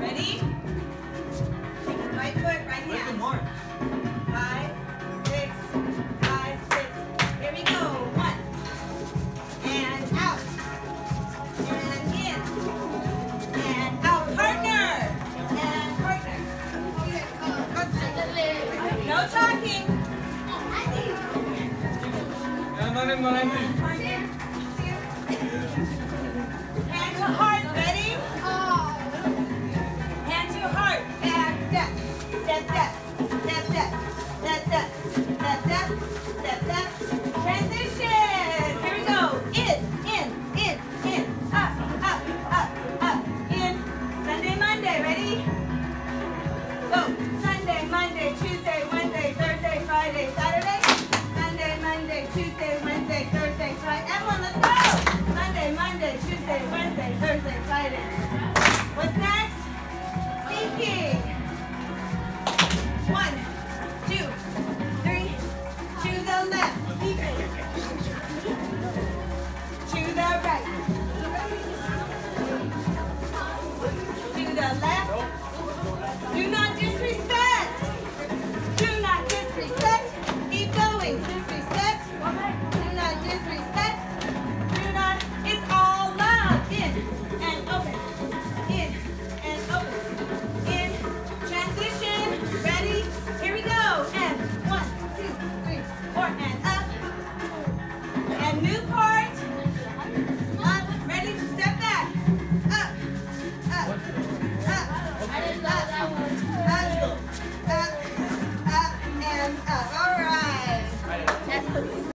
Ready? Right foot, right Look at hand. Mark. Five, six, five, six. Here we go. One. And out. And in. And out. Partner. And partner. No talking. Oh, Yan, manin Go. Sunday, Monday, Tuesday, Wednesday, Thursday, Friday, Saturday. Sunday, Monday, Tuesday, Wednesday, Thursday, Friday. Everyone, let's go. Sunday, Monday, Tuesday, Wednesday, Thursday, Friday. What's next? Seeking. One, two, three. To the left. Seeking. I back. Up. Up. that one.